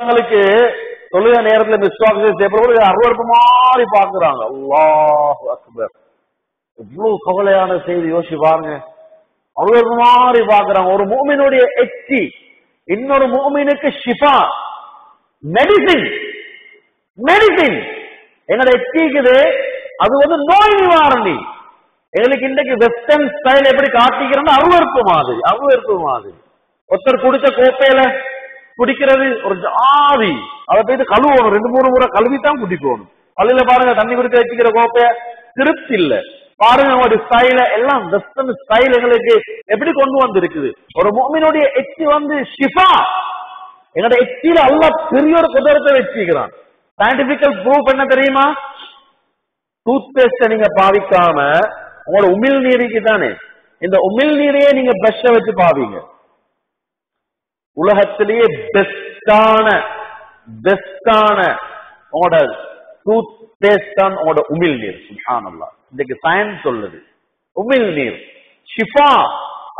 எங்களுக்கு தொழுக நேரத்துல மிஸ்வாக் செய்யப்படுவது அருவறுப்பு மாதிரி பாக்குறாங்க அல்லாஹ் அக்பர். இவ்வளவு கவலையான செய்தி யோசிச்சு பாருங்க. அருவறுப்பு மாதிரி பாக்குறாங்க ஒரு மூமினுடைய எச்சி இன்னொரு மூமினுக்கு ஷிஃபா மெடிசின் மெடிசின் எங்களோட எச்சிக்குது அது வந்து நோய் நிவாரணி. எங்களுக்கு இன்றைக்கு வெஸ்டர்ன் ஸ்டைல் எப்படி காட்டிக்கிறோம்னா அருவறுப்பு மாதிரி அருவறுப்பு மாதிரி. ஒருத்தர் குடிச்ச கோப்பையில குடிக்கிறது ஒரு ஜாதி. அதை போயிட்டு கழுவணும். ரெண்டு மூணு முறை கழுவி தான் குடிக்கணும். பள்ளியில பாருங்க தண்ணி குடிக்க வச்சுக்கிற கோப்பைய திருப்தி இல்ல. பாருங்க அவங்களுடைய ஸ்டைல எல்லாம் வெஸ்டர்ன் ஸ்டைல் எங்களுக்கு எப்படி கொண்டு வந்து இருக்குது ஒரு மோமினுடைய எச்சி வந்து ஷிஃபா. எங்களோட எச்சியில அல்ல பெரிய ஒரு குதிரத்தை வச்சுக்கிறான். சயின்டிபிக்கல் ப்ரூஃப் என்ன தெரியுமா? டூத் பேஸ்ட நீங்க பாவிக்காம உங்களோட உமிழ் நீரிக்கு தானே இந்த உமிழ் நீரையே நீங்க பிரஷ வச்சு பாவீங்க. உலகத்திலேயே பெஸ்டான பெஸ்டான உங்களோட டூத் பேஸ்ட் தான் உங்களோட உமிழ் நீர் சுல்ஹானல்லா இன்னைக்கு சயின்ஸ் சொல்லுது. உமிழ் நீர் ஷிஃபா.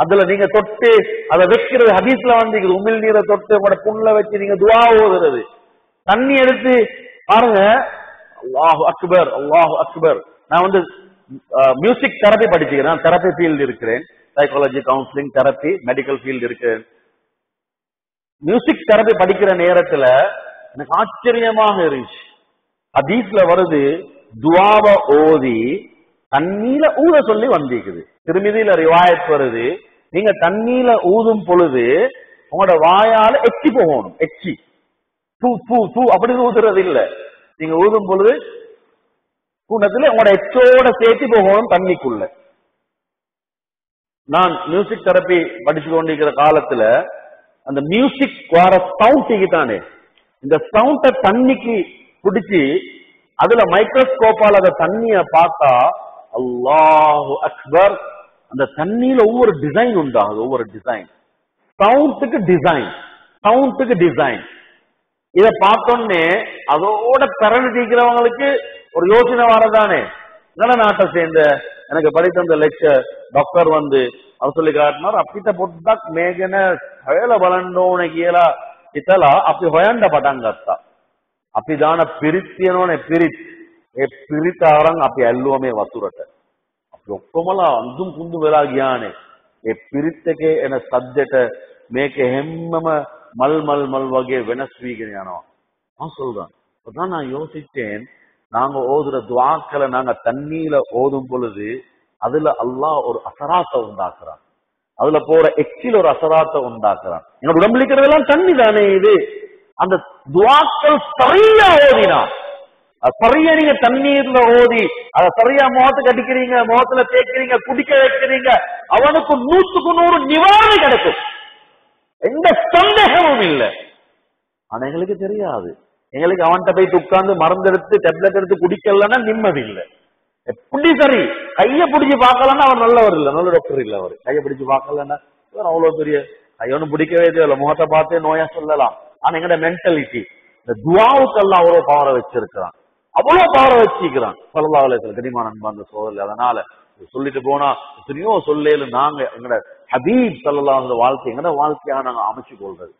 அதுல நீங்க தொட்டு அதை வைக்கிறது ஹதீஸ்ல வந்து உமிழ் நீரை தொட்டு உங்களோட புண்ணுல வச்சு நீங்க துவா ஓதுறது. தண்ணி எடுத்து பாருங்க. அல்லாஹ் அக்பர் அல்லாஹ் அக்பர். நான் வந்து மியூசிக் தெரப்பி படிச்சுக்கிறேன். தெரப்பி ஃபீல்டு இருக்கிறேன். Psychology counselling therapy medical field இருக்கிறேன். மியூசிக் தெரப்பி படிக்கிற நேரத்துல எனக்கு ஆச்சரியமாக இருந்துச்சு. அதீஸ்ல வருது துவாவ ஓதி தண்ணீர ஊத சொல்லி வந்திருக்குது. திருமதியில ரிவாயத் வருது நீங்க தண்ணீர ஊதும் பொழுது உங்களோட வாயால எச்சி போகணும் எச்சி. தூ தூ தூ அப்படி ஊதுறது இல்ல. நீங்க ஊதும் பொழுது கூண்டத்துல உங்களோட எச்சோட சேர்த்து போகணும் தண்ணிக்குள்ள. நான் மியூசிக் தெரப்பி படிச்சு கொண்டிருக்கிற காலத்துல அந்த மியூசிக் வர சவுண்ட் தானே இந்த சவுண்ட தண்ணிக்கு பிடிச்சி அதுல மைக்ரோஸ்கோப்பால அந்த தண்ணிய பார்த்தா அல்லாஹு அக்பர் அந்த தண்ணியில ஒவ்வொரு டிசைன் உண்டாகுது ஒவ்வொரு டிசைன் சவுண்டுக்கு டிசைன் சவுண்டுக்கு டிசைன் இத பார்த்தோன்னே அதோட திறன் தீக்கிறவங்களுக்கு ஒரு யோசனை வரதானே. நல்ல நாட்டை சேர்ந்த எனக்கு படித்த அந்த லெக்சர் டாக்டர் வந்து அவர் சொல்லி காட்டினார் අපිට පොඩ්ඩක් මේ ගැන හොයලා බලන්න ඕන කියලා හිතලා අපි හොයන්න පටන් ගත්තා. අපි දාන පිරිත් තියෙනවනේ පිරිත්. ඒ පිරිත අරන් අපි ඇල්ලුවා මේ වතුරට. අපි ඔක්කොමලා අඳුම් කුඳු වෙලා ගියානේ. ඒ පිරිත් එකේ එන සද්දෙට මේක හැම්මම මල් මල් මල් වගේ වෙනස් වීගෙන යනවා. நான் சொல்றேன் அதான் நான் யோசிச்சேன் நாங்க ஓதுற துவாக்களை நாங்க தண்ணீல ஓதும் பொழுது அதுல அல்லாஹ் ஒரு அசராத்தை உண்டாக்குறான். அதுல போற எச்சில் ஒரு அசராத்தை உண்டாக்குறான். எங்க உடம்புல இருக்கிறதெல்லாம் தண்ணி தானே இது? அந்த துவாக்கள் சரியா ஓதினா சரியா நீங்க தண்ணீர்ல ஓதி அத சரியா முகத்துக்கு அடிக்கிறீங்க முகத்துல தேய்க்கிறீங்க குடிக்க வைக்கிறீங்க அவனுக்கு நூத்துக்கு நூறு நிவாரணம் கிடைக்கும். எந்த சந்தேகமும் இல்லை. ஆனா எங்களுக்கு தெரியாது. எங்களுக்கு அவன்கிட்ட போய் உட்கார்ந்து மருந்து எடுத்து டெப்லெட் எடுத்து குடிக்கலன்னா நிம்மதி இல்லை. எப்படி சரி? கைய பிடிச்சு பார்க்கலன்னா அவர் நல்லவர் இல்ல நல்ல டாக்டர் இல்ல அவர். கைய பிடிச்சு பார்க்கலன்னா இவர் அவ்வளவு பெரிய கையொன்னு பிடிக்கவே தேவையில்ல முகத்தை பார்த்தே நோயா சொல்லலாம். ஆனா எங்கட மென்டாலிட்டி இந்த துவாவுக்கெல்லாம் அவ்வளவு பவரை வச்சிருக்கிறான். அவ்வளவு பவரை வச்சிருக்கிறான். சொல்லலாவில் சில நண்பா அந்த சோதரில் அதனால சொல்லிட்டு போனா எத்தனையோ சொல்லேல நாங்க எங்கட ஹபீப் சொல்லலாம் அந்த வாழ்க்கை எங்கட வாழ்க்கையா நாங்க அமைச்சு கொள்றது.